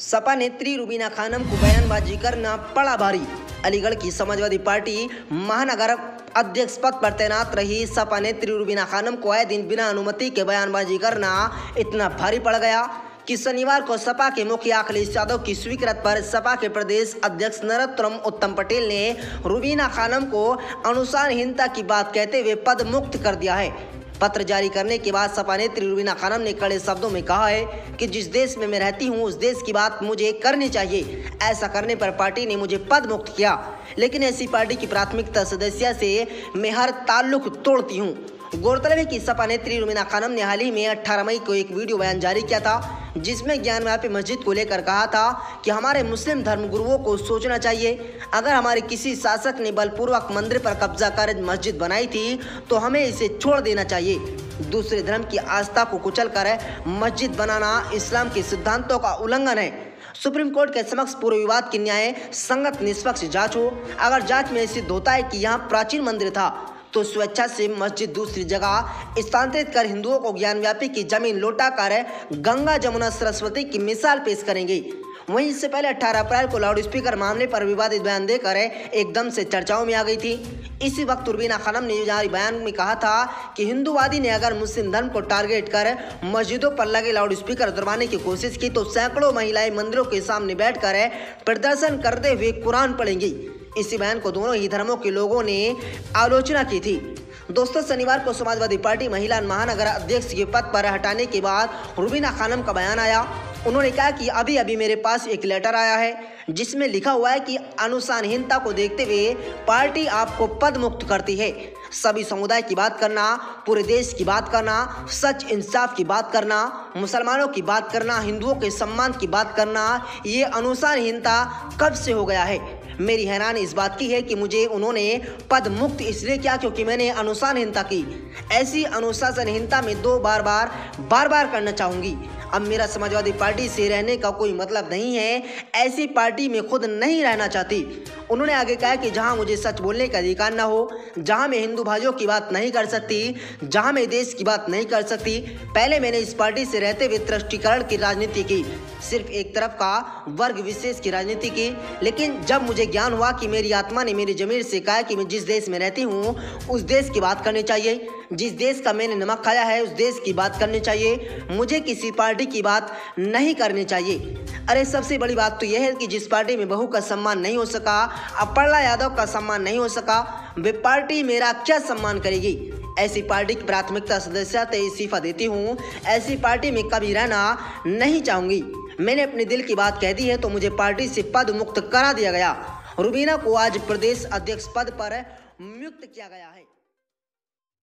सपा नेत्री रुबीना खानम को बयानबाजी करना पड़ा भारी। अलीगढ़ की समाजवादी पार्टी महानगर अध्यक्ष पद पर तैनात रही। सपा नेत्री रुबीना खानम को आए दिन बिना अनुमति के बयानबाजी करना इतना भारी पड़ गया कि शनिवार को सपा के मुखिया अखिलेश यादव की स्वीकृत पर सपा के प्रदेश अध्यक्ष नरोत्तम उत्तम पटेल ने रुबीना खानम को अनुसारहीनता की बात कहते हुए पद मुक्त कर दिया है। पत्र जारी करने के बाद सपा नेत्री रुबीना खानम ने कड़े शब्दों में कहा है कि जिस देश में मैं रहती हूँ, उस देश की बात मुझे करनी चाहिए। ऐसा करने पर पार्टी ने मुझे पद मुक्त किया। लेकिन ऐसी पार्टी की प्राथमिकता सदस्य से मैं हर ताल्लुक तोड़ती हूँ। गौरतलब है कि सपा नेत्री रुमीना खानम ने हाल ही में 18 मई को एक वीडियो बयान जारी किया था जिसमें ज्ञान व्यापी मस्जिद को लेकर कहा था कि हमारे मुस्लिम धर्म गुरुओं को सोचना चाहिए। अगर हमारे किसी शासक ने बलपूर्वक मंदिर पर कब्जा कर मस्जिद बनाई थी तो हमें इसे छोड़ देना चाहिए। दूसरे धर्म की आस्था को कुचल कर मस्जिद बनाना इस्लाम के सिद्धांतों का उल्लंघन है। सुप्रीम कोर्ट के समक्ष पूर्व विवाद की न्याय, संगत निष्पक्ष जाँच। हो अगर जाँच में सिद्ध होता है कि यहाँ प्राचीन मंदिर था तो स्वेच्छा से मस्जिद दूसरी जगह स्थानांतरित कर हिंदुओं को ज्ञान व्यापी की ज़मीन लौटा कर गंगा जमुना सरस्वती की मिसाल पेश करेंगे। वहीं इससे पहले 18 अप्रैल को लाउड स्पीकर मामले पर विवादित बयान देकर एकदम से चर्चाओं में आ गई थी। इसी वक्त उर्बीना खनम ने जारी बयान में कहा था कि हिंदूवादी ने अगर मुस्लिम धर्म को टारगेट कर मस्जिदों पर लगे लाउड स्पीकर उतरवाने की कोशिश की तो सैकड़ों महिलाएँ मंदिरों के सामने बैठकर प्रदर्शन करते हुए कुरान पढ़ेंगी। इसी बयान को दोनों ही धर्मों के लोगों ने आलोचना की थी। दोस्तों, शनिवार को समाजवादी पार्टी महिला महानगर अध्यक्ष के पद पर हटाने के बाद रूबीना खानम का बयान आया। उन्होंने कहा कि अभी अभी मेरे पास एक लेटर आया है, जिसमें लिखा हुआ है कि अनुसारहीनता को देखते हुए पार्टी आपको पद मुक्त करती है। सभी समुदाय की बात करना, पूरे देश की बात करना, सच इंसाफ की बात करना, मुसलमानों की बात करना, हिंदुओं के सम्मान की बात करना, ये अनुसारहीनता कब से हो गया है? मेरी हैरानी इस बात की है कि मुझे उन्होंने पद मुक्त इसलिए किया क्योंकि मैंने अनुशासनहीनता की। ऐसी अनुशासनहीनता में दो बार बार बार बार करना चाहूँगी। अब मेरा समाजवादी पार्टी से रहने का कोई मतलब नहीं है। ऐसी पार्टी में खुद नहीं रहना चाहती। उन्होंने आगे कहा कि जहाँ मुझे सच बोलने का अधिकार न हो, जहाँ मैं हिंदू भाइयों की बात नहीं कर सकती, जहाँ मैं देश की बात नहीं कर सकती, पहले मैंने इस पार्टी से रहते हुए तुष्टिकरण की राजनीति की, सिर्फ़ एक तरफ़ का वर्ग विशेष की राजनीति की। लेकिन जब मुझे ज्ञान हुआ कि मेरी आत्मा ने मेरी जमीर से कहा कि मैं जिस देश में रहती हूँ, उस देश की बात करनी चाहिए। जिस देश का मैंने नमक खाया है, उस देश की बात करनी चाहिए। मुझे किसी पार्टी की बात नहीं करनी चाहिए। अरे, सबसे बड़ी बात तो यह है कि जिस पार्टी में बहू का सम्मान नहीं हो सका, अपर्णा यादव का सम्मान नहीं हो सका, वे पार्टी मेरा क्या सम्मान करेगी? ऐसी पार्टी की प्राथमिकता सदस्यता इस्तीफा देती हूँ। ऐसी पार्टी में कभी रहना नहीं चाहूँगी। मैंने अपने दिल की बात कह दी है तो मुझे पार्टी से पद मुक्त करा दिया गया। रुबीना को आज प्रदेश अध्यक्ष पद पर नियुक्त किया गया है।